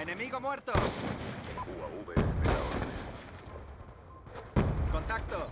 Enemigo muerto. UAV Contacto.